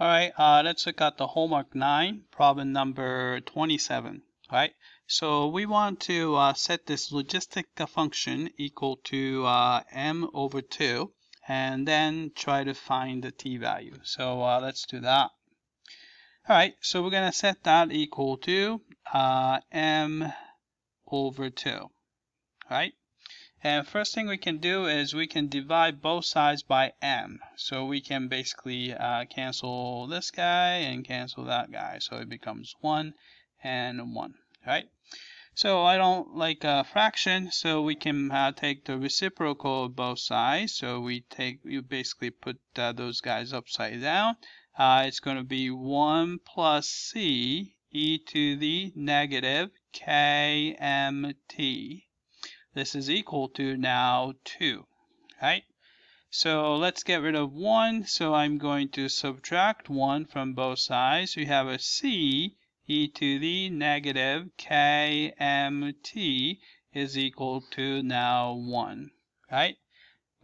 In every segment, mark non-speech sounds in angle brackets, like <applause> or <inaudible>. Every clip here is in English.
All right, uh, let's look at the homework 9, problem number 27. All right, so we want to uh, set this logistic function equal to uh, m over 2 and then try to find the t value. So uh, let's do that. All right, so we're going to set that equal to uh, m over 2. All right, and first thing we can do is we can divide both sides by m. So we can basically uh, cancel this guy and cancel that guy. So it becomes 1 and 1, right? So I don't like a fraction, so we can uh, take the reciprocal of both sides. So we take, you basically put uh, those guys upside down. Uh, it's going to be 1 plus c e to the negative kmt this is equal to now 2, right? So let's get rid of 1. So I'm going to subtract 1 from both sides. We have a c e to the negative kmt is equal to now 1, right?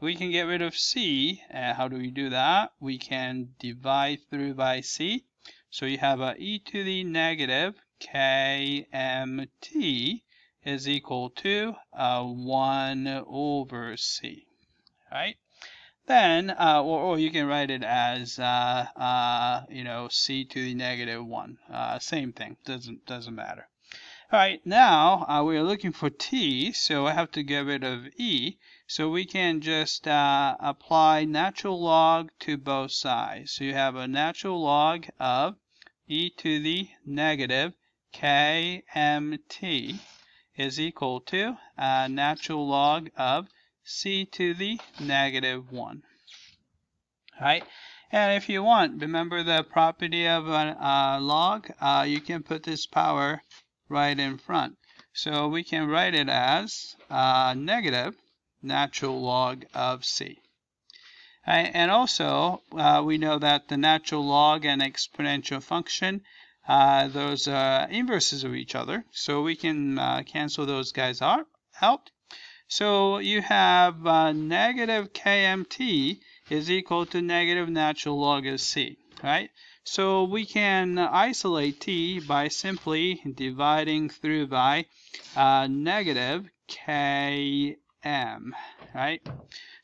We can get rid of c. Uh, how do we do that? We can divide through by c. So you have a e to the negative kmt is equal to uh, 1 over c, right? Then, uh, or, or, you can write it as, uh, uh, you know, c to the negative 1. Uh, same thing, doesn't, doesn't matter. All right, now we're looking for t, so I have to get rid of e. So we can just apply natural log to both sides. So you have a natural log of e to the negative kmt is equal to a natural log of c to the negative 1. Right? And if you want, remember the property of a uh, log, uh, you can put this power right in front. So we can write it as uh, negative natural log of c. And also, uh, we know that the natural log and exponential function uh, those uh, inverses of each other. So we can uh, cancel those guys out. out. So you have uh, negative kmt is equal to negative natural log of c, right? So we can isolate t by simply dividing through by uh, negative km, right?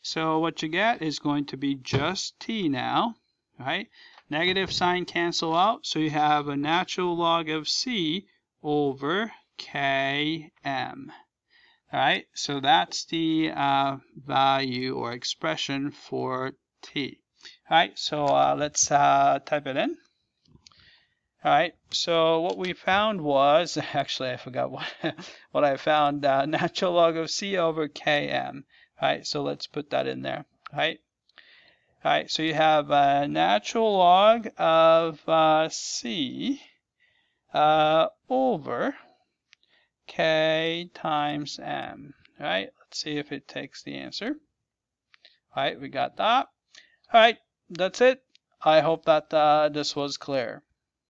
So what you get is going to be just t now, right? Negative sign cancel out, so you have a natural log of c over km. Alright, so that's the uh, value or expression for t. Alright, so uh, let's uh, type it in. Alright, so what we found was, <laughs> actually I forgot what, <laughs> what I found, uh, natural log of c over km. Alright, so let's put that in there. Alright, all right, so you have a natural log of uh, c uh, over k times m. All right, let's see if it takes the answer. All right, we got that. All right, that's it. I hope that uh, this was clear.